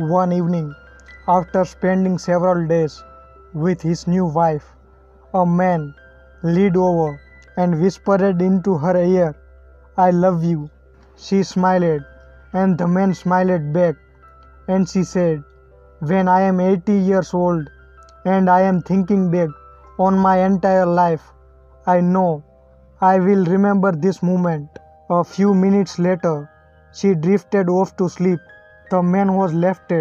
One evening, after spending several days with his new wife, a man leaned over and whispered into her ear, I love you. She smiled, and the man smiled back, and she said, When I am 80 years old and I am thinking back on my entire life, I know I will remember this moment. A few minutes later, she drifted off to sleep. The man was left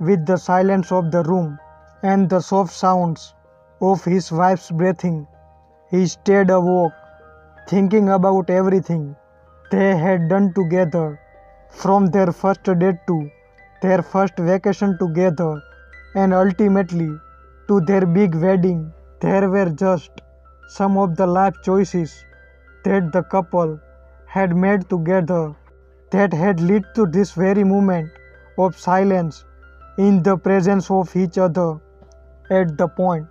with the silence of the room and the soft sounds of his wife's breathing. He stayed awoke, thinking about everything they had done together, from their first date to their first vacation together, and ultimately to their big wedding. There were just some of the life choices that the couple had made together that had led to this very moment of silence in the presence of each other. At the point,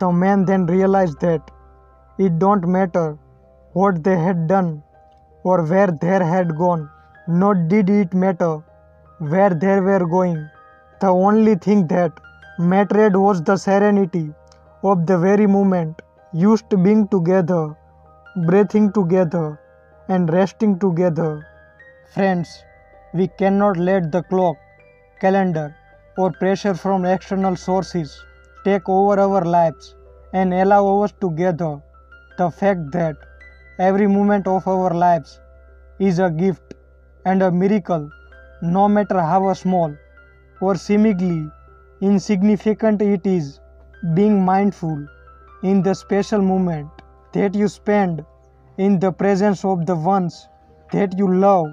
the man then realized that it don't matter what they had done or where they had gone, nor did it matter where they were going. The only thing that mattered was the serenity of the very moment, used to being together, breathing together, and resting together. Friends, we cannot let the clock, calendar, or pressure from external sources take over our lives and allow us to gather the fact that every moment of our lives is a gift and a miracle, no matter how small or seemingly insignificant it is. Being mindful in the special moment that you spend in the presence of the ones that you love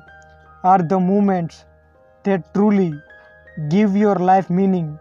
are the moments that truly give your life meaning.